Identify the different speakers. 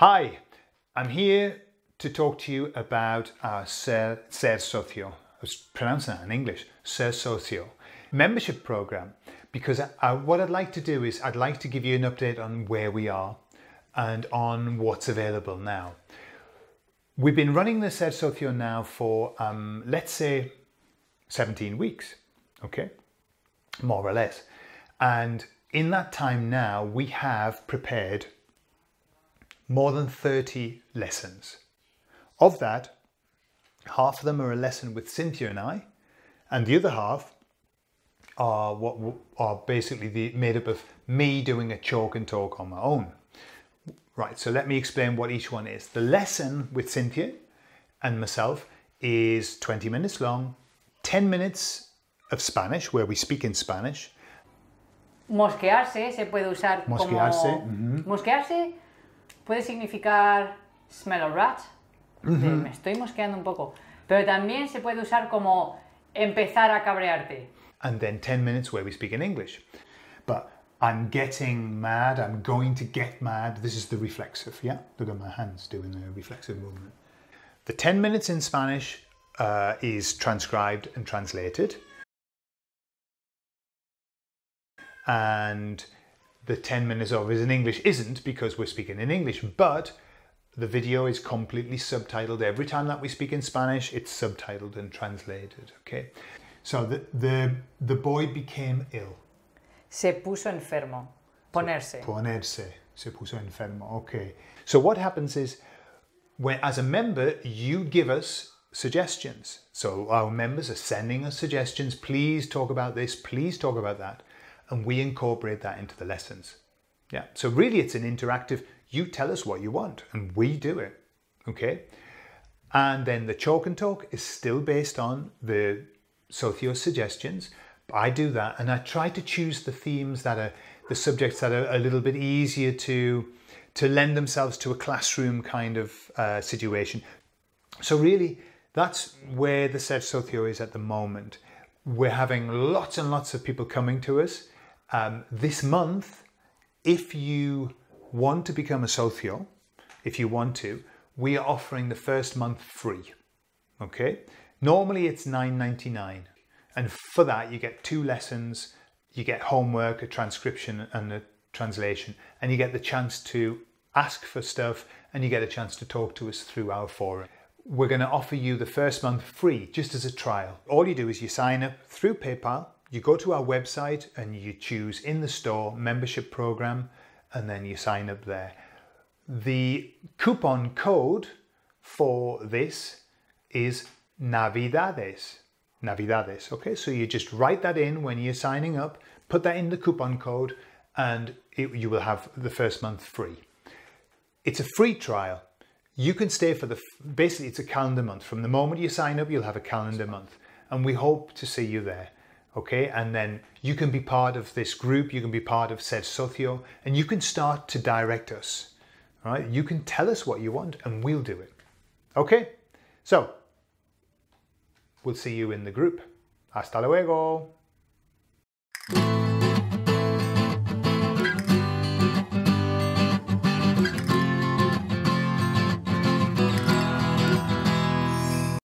Speaker 1: Hi, I'm here to talk to you about our Ser, Ser Socio, I was pronouncing that in English, Ser Socio membership program because I, what I'd like to do is I'd like to give you an update on where we are and on what's available now. We've been running the Ser Socio now for, um, let's say, 17 weeks, okay, more or less. And in that time now, we have prepared more than 30 lessons. Of that, half of them are a lesson with Cynthia and I, and the other half are what are basically the, made up of me doing a chalk and talk on my own. Right, so let me explain what each one is. The lesson with Cynthia and myself is 20 minutes long, 10 minutes of Spanish, where we speak in Spanish.
Speaker 2: Mosquearse se puede usar
Speaker 1: Mosquearse,
Speaker 2: como...
Speaker 1: Mm -hmm.
Speaker 2: Mosquearse puede significar smell a rat, mm -hmm. me estoy mosqueando un poco, pero también se puede usar como empezar a cabrearte.
Speaker 1: And then 10 minutes where we speak in English. But I'm getting mad, I'm going to get mad. This is the reflexive, yeah? Look at my hands doing the reflexive movement. The 10 minutes in Spanish uh, is transcribed and translated. And the 10 minutes of is in English isn't because we're speaking in English, but the video is completely subtitled. Every time that we speak in Spanish, it's subtitled and translated, okay? So the, the, the boy became ill.
Speaker 2: Se puso enfermo. Ponerse.
Speaker 1: Ponerse. Se puso enfermo, okay. So what happens is, when, as a member, you give us suggestions. So our members are sending us suggestions. Please talk about this. Please talk about that and we incorporate that into the lessons. Yeah, so really it's an interactive, you tell us what you want and we do it, okay? And then the chalk and talk is still based on the socio suggestions. I do that and I try to choose the themes that are the subjects that are a little bit easier to to lend themselves to a classroom kind of uh, situation. So really, that's where the Ser Socio is at the moment. We're having lots and lots of people coming to us um, this month, if you want to become a socio, if you want to, we are offering the first month free. Okay? Normally it's $9.99. And for that, you get two lessons, you get homework, a transcription, and a translation, and you get the chance to ask for stuff and you get a chance to talk to us through our forum. We're going to offer you the first month free just as a trial. All you do is you sign up through PayPal you go to our website and you choose in the store membership program and then you sign up there. The coupon code for this is Navidades. Navidades, okay? So you just write that in when you're signing up, put that in the coupon code, and it, you will have the first month free. It's a free trial. You can stay for the, basically it's a calendar month. From the moment you sign up, you'll have a calendar month. And we hope to see you there okay? And then you can be part of this group, you can be part of Ser Socio, and you can start to direct us, all right? You can tell us what you want and we'll do it, okay? So, we'll see you in the group. Hasta luego.